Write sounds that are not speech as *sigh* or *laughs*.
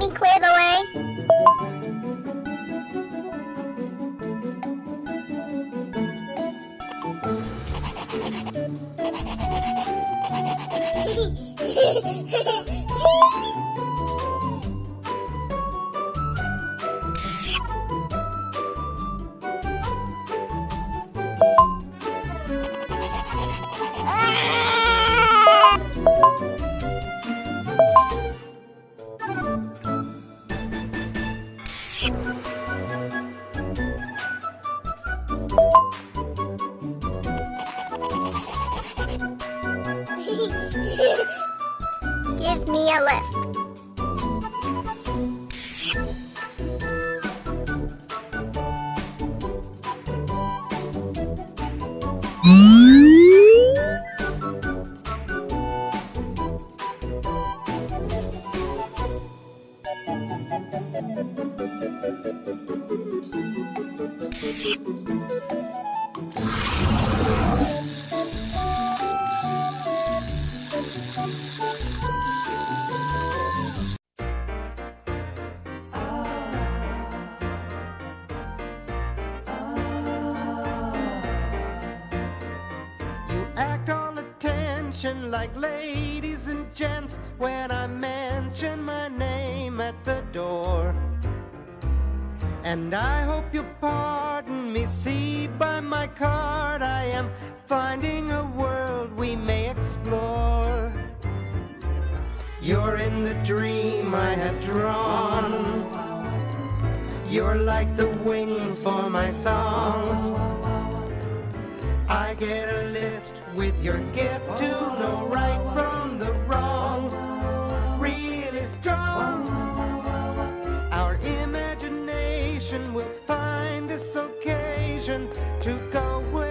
Me clear the way? *laughs* Give me a lift. You act all attention like ladies and gents when I mention my name at the door. And I hope you'll pardon me, see by my card I am finding a world we may explore. You're in the dream I have drawn. You're like the wings for my song. I get a lift with your gift to know right from the wrong. Really strong. Our imagination will find this occasion to go with.